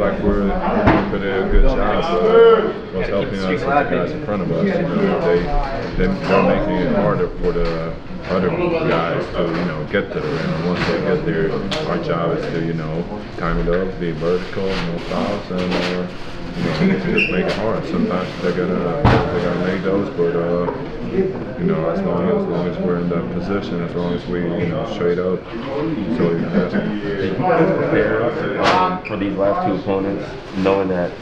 like we're doing a good job of what's helping us is the guys in front of us. You know, they, they they're making it harder for the other guys to you know get to the rim. Once they get there, our job is to you know time it up, be vertical, no fouls, and uh, you know just make it hard. Sometimes they gotta they gotta make those, but. Uh, you know, as long as, as long as we're in that position, as long as we, you know, straight up, so you pass prepare um, for these last two opponents, knowing that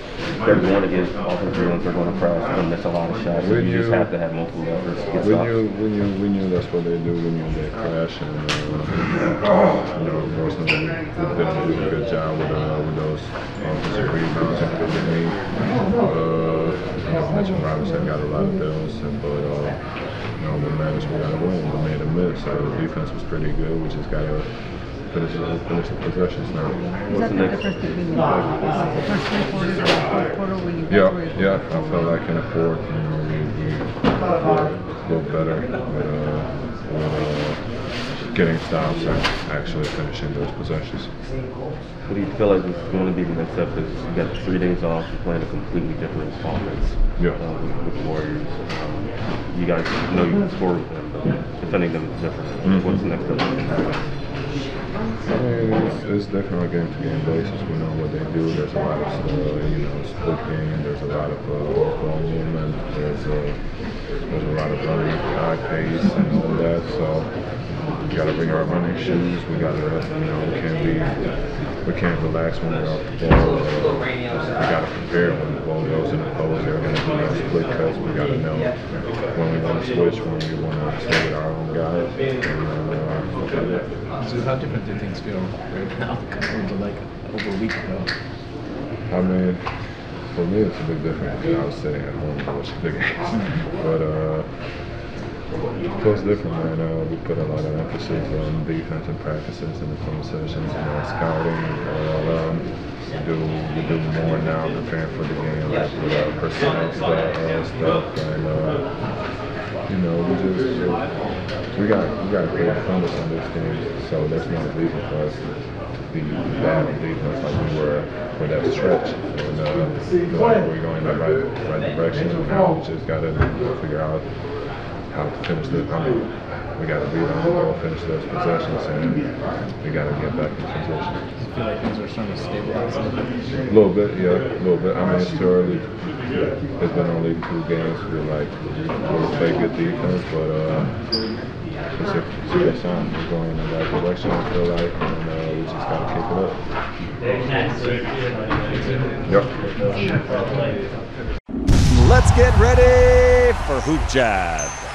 they're going to get offensive rebounds, they're going to crash, they're going to miss a lot of shots. When you, just have to have multiple get When stops. you when you when you that's what they do when you they crash and uh, you know unfortunately we didn't do a good job with uh, with those offensive rebounds including me. Uh, you know, Mitchell Robinson got a lot of and- but uh, you know we managed we got to win. We made a miss. So the defense was pretty good. We just got to finish finish the possessions now. Is that the difference between the first three quarters and the fourth quarter when you Yeah, were yeah. I felt like in the fourth, you know, we, we looked better with, uh, uh, getting stops and actually finishing those possessions. What do you feel like is going to be the next step? Is you got three days off, you're playing a completely different offense Yeah. uh, with, the Warriors. Um, you guys know you can score with them, but defending them is different. Mhm. What's the next step? I mean, it's, it's on game to game basis. We know what they do. There's a lot of, uh, you know, split game. There's a lot of uh, movement. There's a, there's a lot of running, high pace, and all that. So got to bring our running shoes. We got to, you know, we can't be, we can't relax when we're off the ball. We got to prepare when the ball goes in the post. There are going to be no split cuts. We got to know when we want to switch, when we want to stay with our own guys. And, uh. So how different do things feel right now compared to like over a week ago? I mean, for me, it's a big difference I was sitting at home watching the games. but uh, it feels different, man. Uh, we put a lot of emphasis on defense and practices and the film sessions, you know, scouting. Uh, um, we do we do more now preparing for the game, like with our personnel stuff, uh, stuff and uh, you know, we just uh, we got we got great defenders on this team, so there's no reason for us to be bad on defense like we were for that stretch. And uh, we're going in the right right direction. And now we just gotta figure out how to finish the. I mean, we got to beat on the ball, finish those possessions, and we got to get back in position. I feel like things are starting to stabilize a little bit. A little bit, yeah, a little bit. I mean, it's too early. It's been only two games. We're like, we play good defense, but uh, it's a, it's a good sign. We're going in the right direction, I feel like, and uh, we just got to keep it up. Yep. Let's get ready for Hoop Jab.